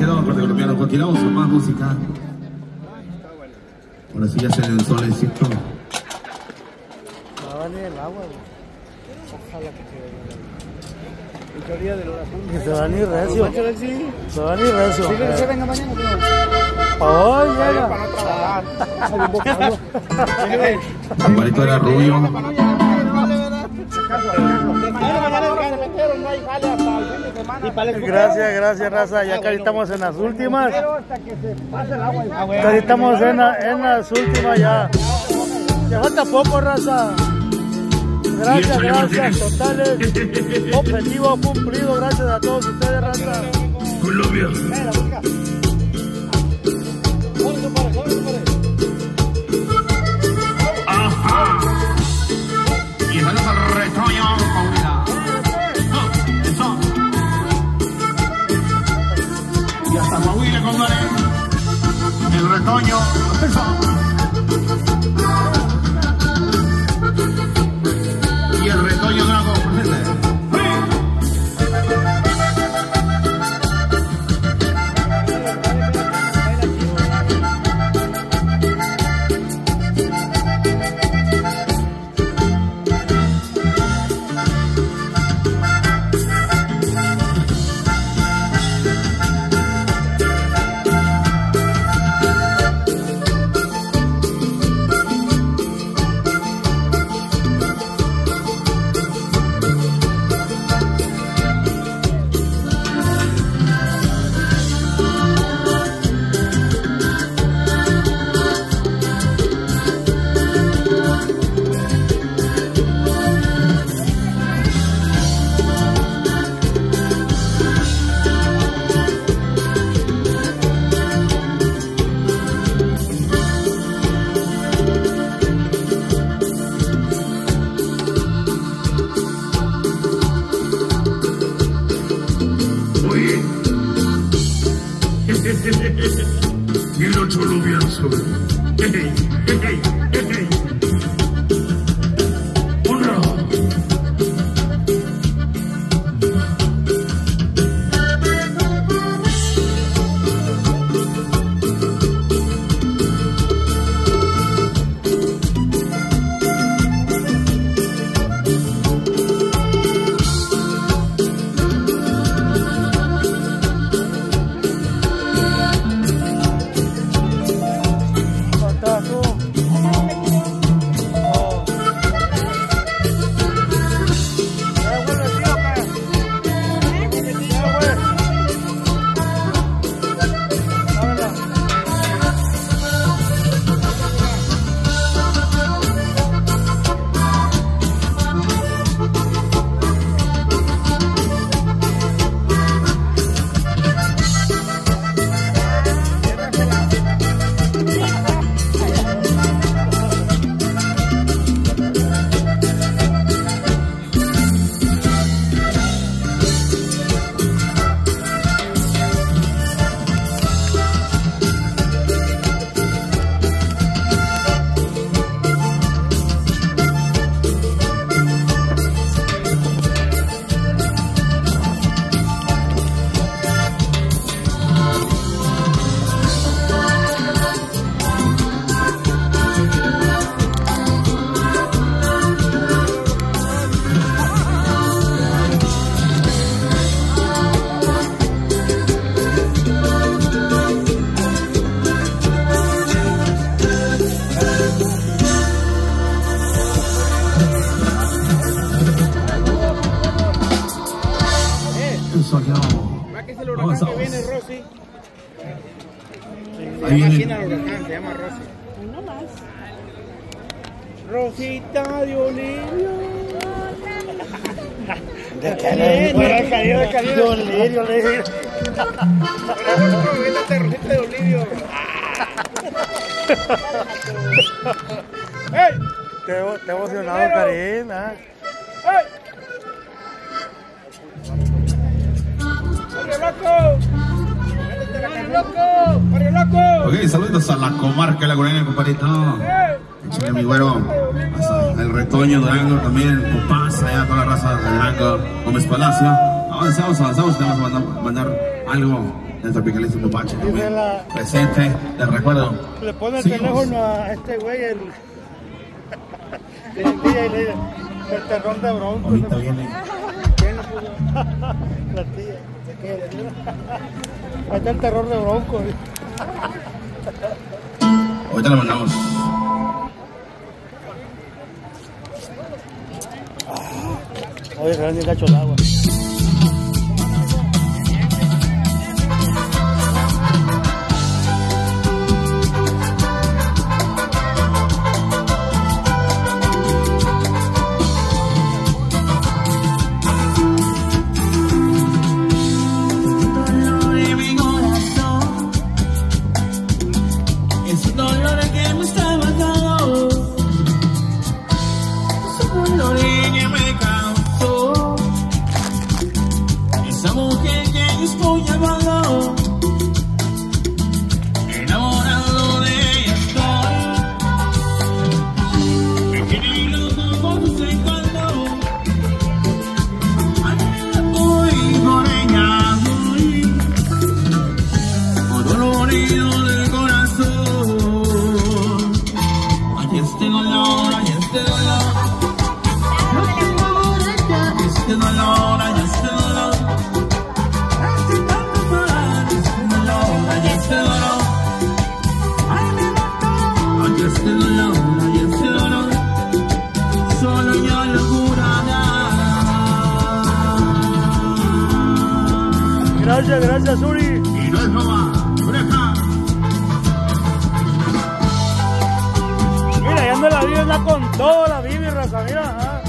quedó el Partido Colombiano. Continuamos con más música. Ahora sí ya se le el solecito. La van el agua, güey. Ojalá que quede. En teoría de la se van a ir recio. Se van a ir recio. Sí, que venga mañana. Hoy llega. Para no trabajar. Igualito era rubio. Gracias, gracias, raza. Ya casi estamos en las últimas. Casi estamos en, la- en las últimas ya. Ya falta poco, raza. Gracias, gracias, totales. Objetivo cumplido, gracias a todos ustedes, raza. Colombia. El Eso vamos. Va que es el huracán que viene, Rosy. Se Ahí llama el huracán, se llama Rosy. Rosita de Olivia. De Calirio, de Calirio, de. De Lirio, Lirio. Rosita de Olivia. ¡Ey! Te, te he emocionado, Karim. ¿ah? ¡Ey! Ok, saludos a la comarca de la Coreana, compadrito. Mi güero. Hasta el retoño Durango también, Copaz, allá toda la raza de Durango, Gómez Palacio. Avanzamos, avanzamos, te vamos a mandar, mandar algo del tropicalista Pache también. La- Presente, te recuerdo. Le pone el Seguimos. teléfono a este güey, el. el día y le dice: el terrón de bronco. Ahorita viene. ¿Quién lo puso? La tía. Ahí está el terror de Bronco. Ahorita la mandamos. Oye, se ni cacho el agua. Todo la Bibi, raza, mira. ah.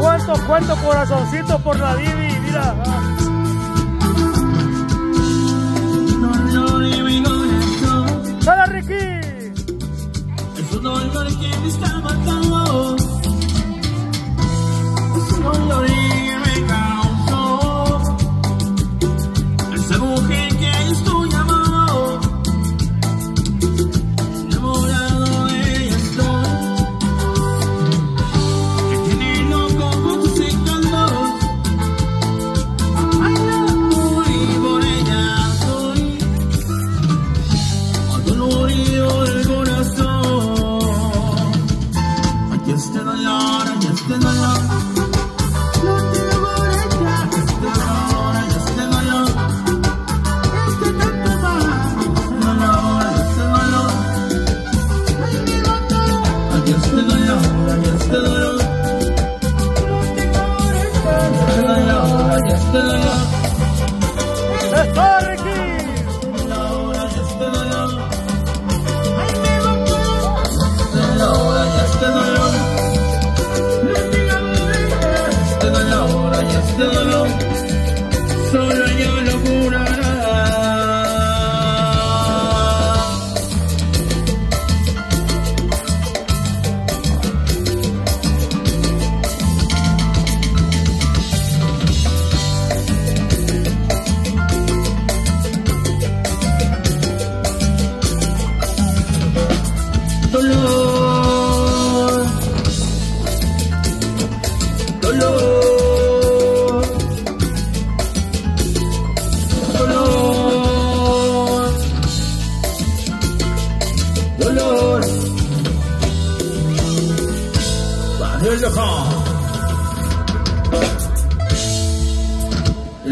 Cuánto, cuánto corazoncito por la Bibi, mira. ah. Mi corazón, ¡Sale, Ricky! es un dolor que me está matando. Es un dolor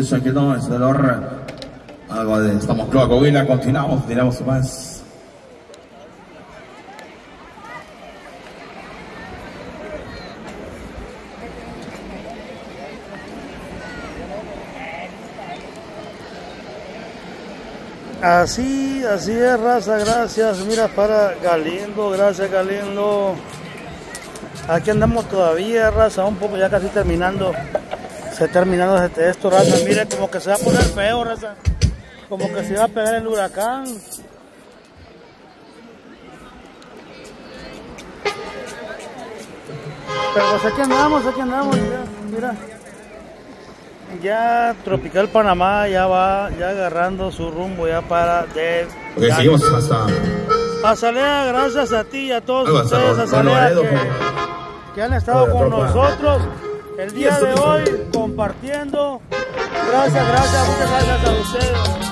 Eso que estamos Cloa Coahuila, continuamos, tiramos más. Así, así es, raza, gracias. Mira, para Galindo, gracias, Galindo. Aquí andamos todavía, raza, un poco ya casi terminando. Se terminando este- esto, raza. Mire, como que se va a poner feo, raza. Como que se va a pegar el huracán. Pero pues aquí andamos, aquí andamos, ya, mira. Ya Tropical Panamá ya va ya agarrando su rumbo ya para de Ok, seguimos hasta. Azalea, gracias a ti y a todos Algo ustedes, Azalea, que, han estado con nosotros el día de hoy compartiendo. Gracias, gracias, muchas gracias a ustedes.